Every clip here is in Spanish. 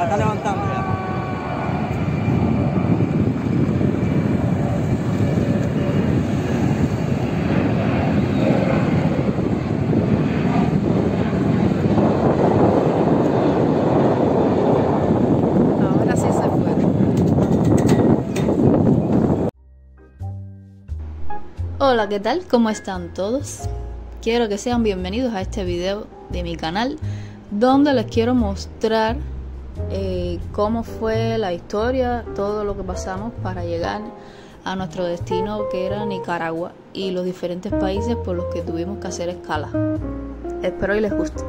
Ya está levantando ya. Ahora sí se fue. Hola, ¿qué tal? ¿Cómo están todos? Quiero que sean bienvenidos a este video de mi canal donde les quiero mostrar eh, cómo fue la historia, todo lo que pasamos para llegar a nuestro destino que era Nicaragua y los diferentes países por los que tuvimos que hacer escala. Espero y les guste.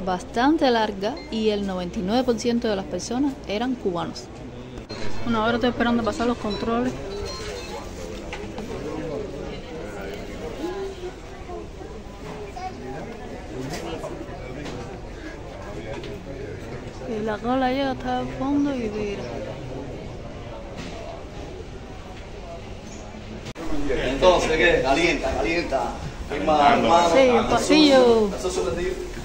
Bastante larga y el 99% de las personas eran cubanos. Bueno, ahora estoy esperando pasar los controles. Y la cola llega hasta el fondo y mira. Entonces, ¿qué? Calienta, calienta. Sí, el pasillo.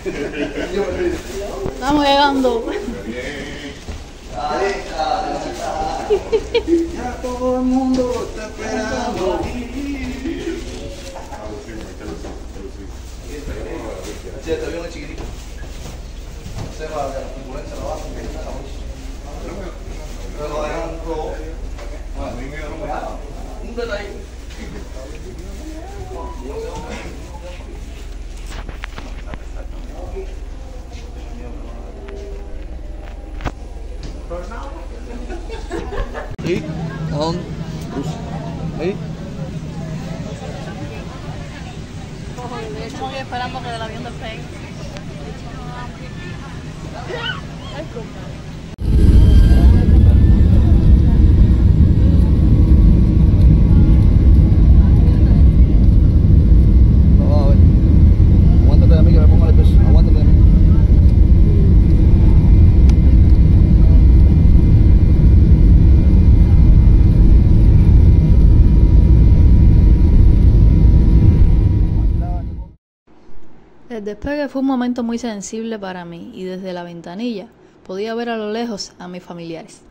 Estamos llegando. Ya todo el mundo está esperando. Sí, avión es chiquitito. Se va, la turbulencia la base, que está la bolsa. Pero lo dejan rojo. Un detalle. Sí, on, ¿Sí? Estamos esperando que el avión despegue. Vamos a ver. Aguántate de mí que me pongo el peso. Aguántate de mí. El despegue fue un momento muy sensible para mí y desde la ventanilla podía ver a lo lejos a mis familiares.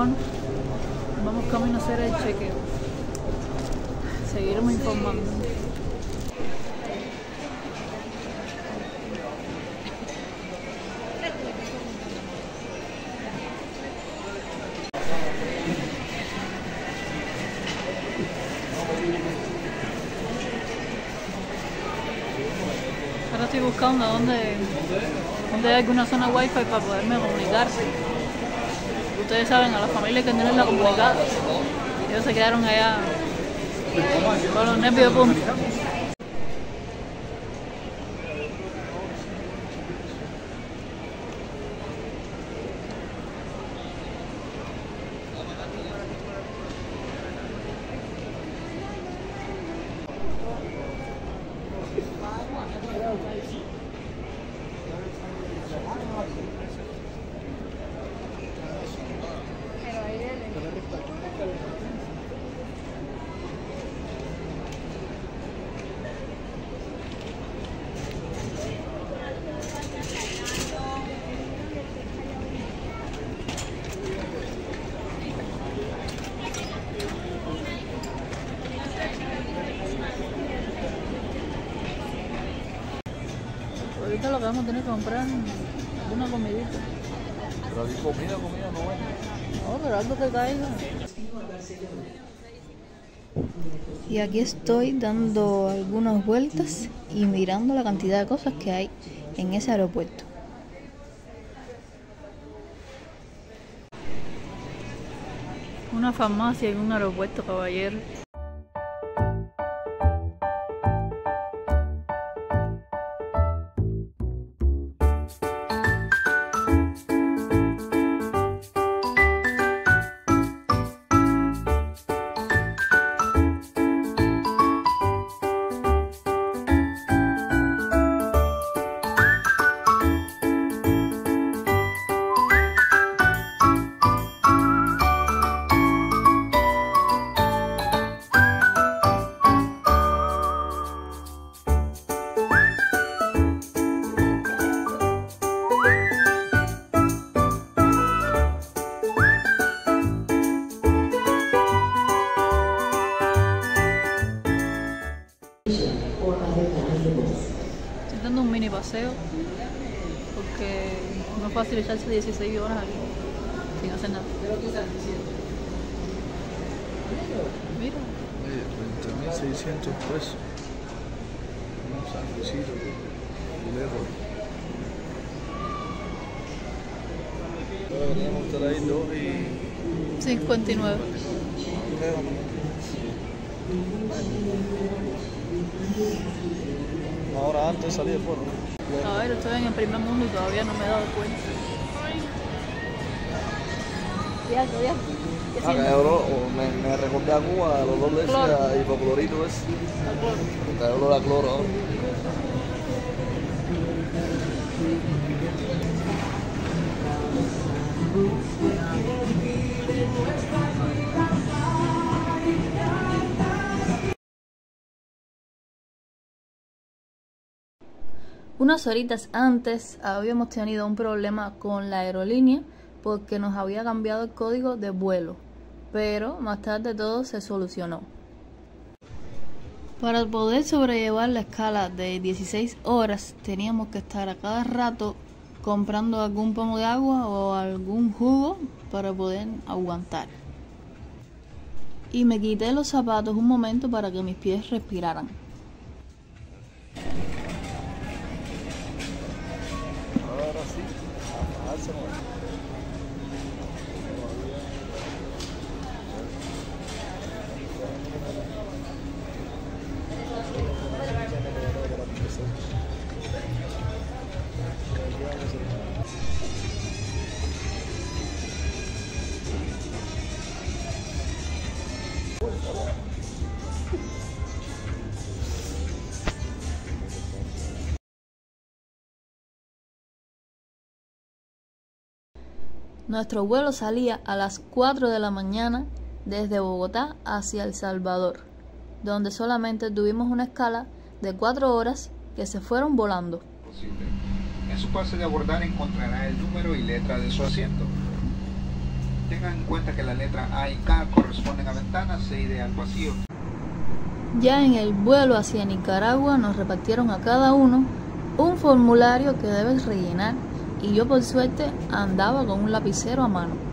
Cubanos, vamos camino a hacer el chequeo. Seguiremos informando. Ahora estoy buscando dónde, dónde hay alguna zona wifi para poderme comunicar. Ustedes saben, a las familias que tienen la comunicada, ellos se quedaron allá con los nervios de. Ahorita lo que vamos a tener que comprar una comidita. Pero aquí comida, comida no vende. No, pero algo que caiga. Y aquí estoy dando algunas vueltas y mirando la cantidad de cosas que hay en ese aeropuerto. Una farmacia en un aeropuerto, caballero. Dando un mini paseo porque no es fácil echarse 16 horas aquí sin hacer nada. Mira, Oye, 30.600 pesos. Un sándwichito. Lejos. Deberíamos estar ahí dos y... 59. Una hora antes de salir de fuera. A ver, estoy en el primer mundo y todavía no me he dado cuenta. Ya, ya. ¿Qué Ah, sientes? olor, me, me recordé a Cuba, el olor de ese hipoclorito. Alcohol. Que olor a cloro ahora. Unas horitas antes habíamos tenido un problema con la aerolínea porque nos había cambiado el código de vuelo, pero más tarde todo se solucionó. Para poder sobrellevar la escala de 16 horas teníamos que estar a cada rato comprando algún pomo de agua o algún jugo para poder aguantar. Y me quité los zapatos un momento para que mis pies respiraran. A bajarse Nuestro vuelo salía a las 4 de la mañana desde Bogotá hacia El Salvador, donde solamente tuvimos una escala de cuatro horas que se fueron volando. En su pase de abordar encontrará el número y letra de su asiento. Tengan en cuenta que la letra A y K corresponden a ventanas C y D al vacío. Ya en el vuelo hacia Nicaragua nos repartieron a cada uno un formulario que debes rellenar y yo por suerte andaba con un lapicero a mano.